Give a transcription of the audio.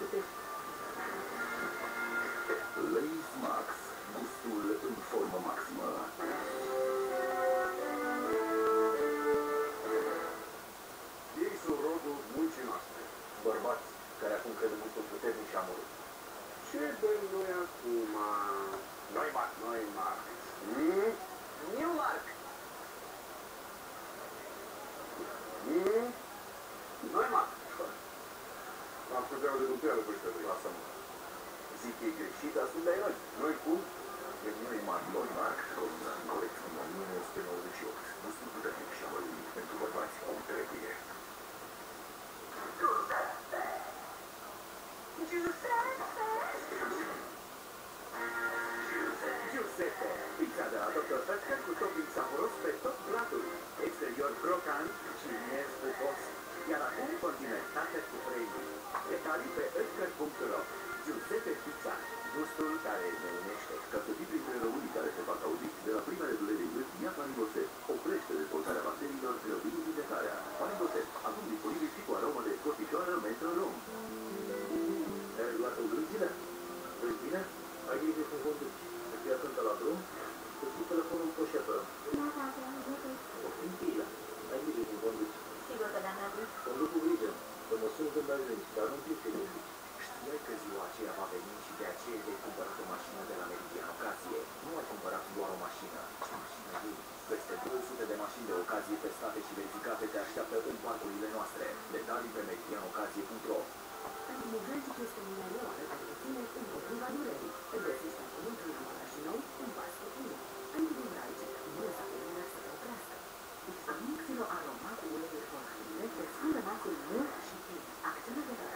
putești. Lay's Max, gustul în formă maximă. Ei sunt rodul muncii noastre. Bărbați care acum cred în gustul puternic și amorât. Ce bem noi acum? Noi bani. Noi Max. Mm? Newmark! Mm? Noi, Mac! Am putea de nuteală pe ăștia trei. Lasă-mă. Zic că e greșit, dar sunt de noi. Noi cum? E noi mari, noi mari, produs corect în 1998. Gustul puternic și amorât pentru bărbați cum trebuie. Giuseppe, pizza de la Dr. Oetker cu topping savuros pe tot platul. Exterior crocant și miez pupos. Iar acum condimentate cu premii. Detalii pe oetker.ro Giuseppe Pizza, gustul care ne unește. Căsătorit printre românii care se fac auziți de la primele dureri de gât, ia Paniboset. Oprește dezvoltarea bacteriilor, grăbind vindecarea. Paniboset, acum disponibil și cu aromă de scotișoară Metro Rom. Ai luat o gândile? Vrei bine? Ai grijă cum conduci. Să fii atentă la drum, să ții telefonul poșetă. O fi pila. Ai grijă cum conduci. Sigur că da, Nadu. Conduc cu grijă. Să mă sun când ajungi, dar nu timp iar că ziua aceea va veni și de aceea de cumpărat o mașină de la Meridian Ocazie. Nu ai cumpărat doar o mașină, ci mașină din. Peste 200 de mașini de ocazie testate și verificate te așteaptă în parcurile noastre. Detalii pe meridianocazie.ro Animul Magic este minerală pentru tine împotriva durerii. Găsești acum într-un ambalaj nou un vas cu tine. Animul Magic nu lăsa pe lumea să te oprească. Mixul aroma cu uleiuri forfine, desfură nasul mult și plin. Acționează pe